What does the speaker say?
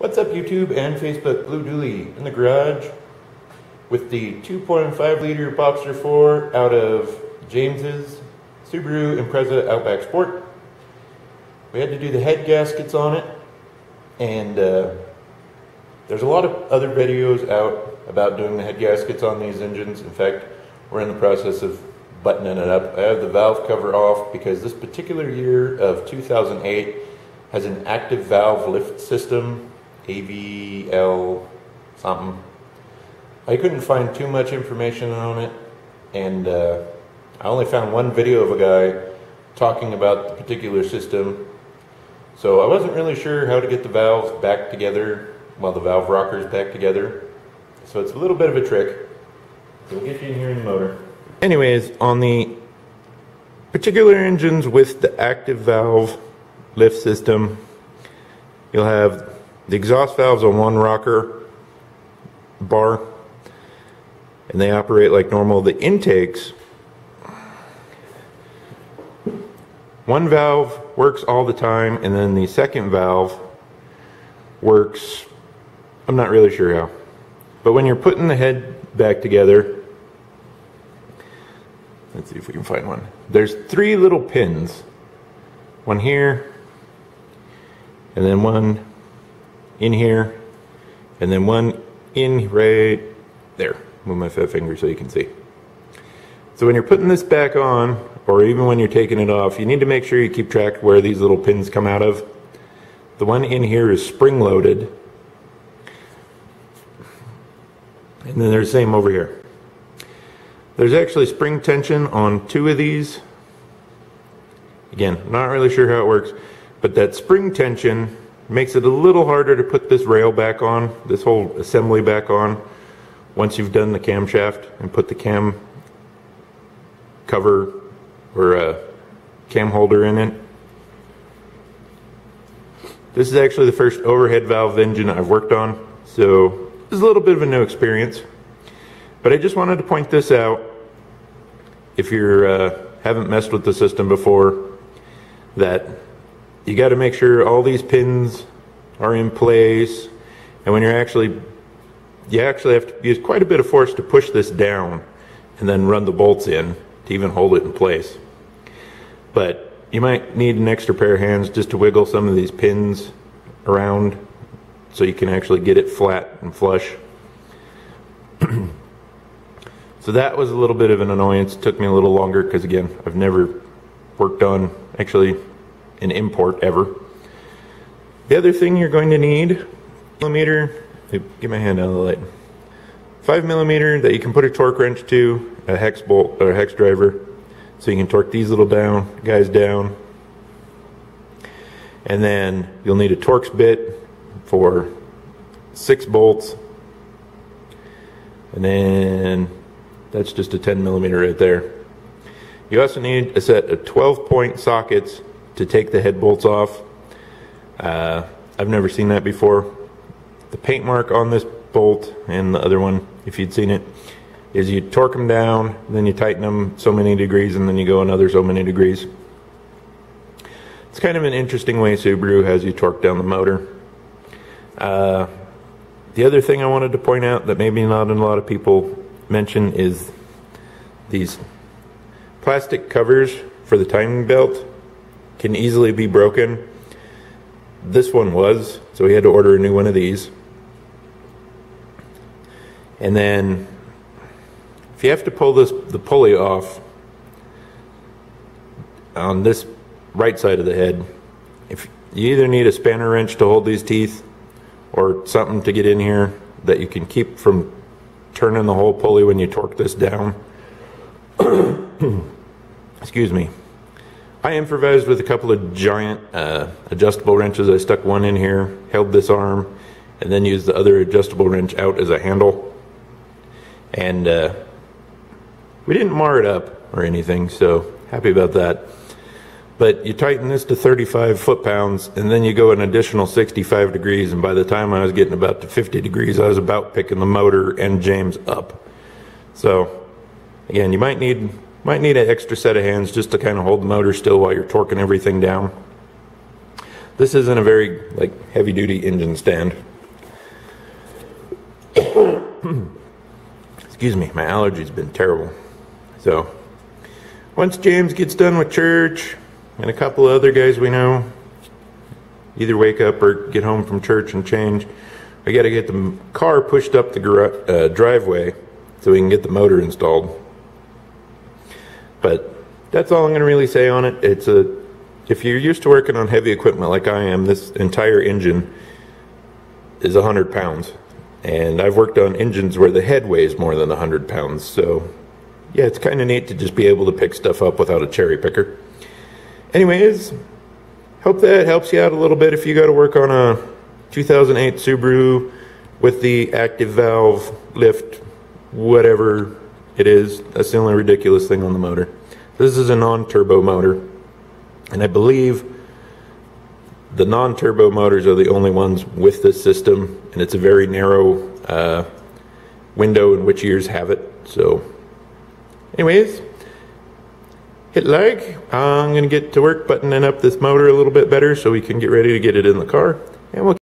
What's up YouTube and Facebook? Blue Dually in the garage with the 2.5 liter boxer 4 out of James's Subaru Impreza Outback Sport. We had to do the head gaskets on it and uh, there's a lot of other videos out about doing the head gaskets on these engines. In fact, we're in the process of buttoning it up. I have the valve cover off because this particular year of 2008 has an active valve lift system AVL something. I couldn't find too much information on it, and uh, I only found one video of a guy talking about the particular system. So I wasn't really sure how to get the valves back together, well, the valve rockers back together. So it's a little bit of a trick. We'll get you in here in the motor. Anyways, on the particular engines with the active valve lift system, you'll have the exhaust valves on one rocker bar and they operate like normal. The intakes, one valve works all the time and then the second valve works, I'm not really sure how. But when you're putting the head back together, let's see if we can find one. There's three little pins. One here, and then one in here, and then one in right there. Move my fat finger so you can see. So when you're putting this back on, or even when you're taking it off, you need to make sure you keep track where these little pins come out of. The one in here is spring loaded. And then there's the same over here. There's actually spring tension on two of these. Again, not really sure how it works, but that spring tension makes it a little harder to put this rail back on, this whole assembly back on, once you've done the camshaft and put the cam cover or a cam holder in it. This is actually the first overhead valve engine I've worked on, so it's a little bit of a new experience. But I just wanted to point this out if you uh, haven't messed with the system before, that you got to make sure all these pins are in place. And when you're actually, you actually have to use quite a bit of force to push this down and then run the bolts in to even hold it in place. But you might need an extra pair of hands just to wiggle some of these pins around so you can actually get it flat and flush. so that was a little bit of an annoyance. It took me a little longer because again, I've never worked on actually an import ever. The other thing you're going to need, millimeter, get my hand out of the light, five millimeter that you can put a torque wrench to, a hex bolt or hex driver, so you can torque these little down guys down. And then you'll need a Torx bit for six bolts. And then that's just a 10 millimeter right there. You also need a set of 12 point sockets to take the head bolts off. Uh, I've never seen that before. The paint mark on this bolt and the other one, if you'd seen it, is you torque them down, then you tighten them so many degrees, and then you go another so many degrees. It's kind of an interesting way Subaru has you torque down the motor. Uh, the other thing I wanted to point out that maybe not a lot of people mention is these plastic covers for the timing belt can easily be broken. This one was, so he had to order a new one of these. And then if you have to pull this the pulley off on this right side of the head, if you either need a spanner wrench to hold these teeth or something to get in here that you can keep from turning the whole pulley when you torque this down. Excuse me. I improvised with a couple of giant uh, adjustable wrenches. I stuck one in here, held this arm, and then used the other adjustable wrench out as a handle. And uh, we didn't mar it up or anything, so happy about that. But you tighten this to 35 foot-pounds, and then you go an additional 65 degrees, and by the time I was getting about to 50 degrees, I was about picking the motor and James up. So, again, you might need might need an extra set of hands just to kind of hold the motor still while you're torquing everything down. This isn't a very like heavy duty engine stand. Excuse me, my allergies been terrible. So, once James gets done with church, and a couple of other guys we know, either wake up or get home from church and change, we got to get the car pushed up the uh, driveway so we can get the motor installed. But that's all I'm going to really say on it. It's a if you're used to working on heavy equipment like I am, this entire engine is 100 pounds. And I've worked on engines where the head weighs more than 100 pounds. So, yeah, it's kind of neat to just be able to pick stuff up without a cherry picker. Anyways, hope that helps you out a little bit if you got to work on a 2008 Subaru with the active valve lift, whatever it is. That's the only ridiculous thing on the motor. This is a non turbo motor. And I believe the non-turbo motors are the only ones with this system, and it's a very narrow uh, window in which years have it. So, anyways, hit like. I'm gonna get to work buttoning up this motor a little bit better so we can get ready to get it in the car, and we'll.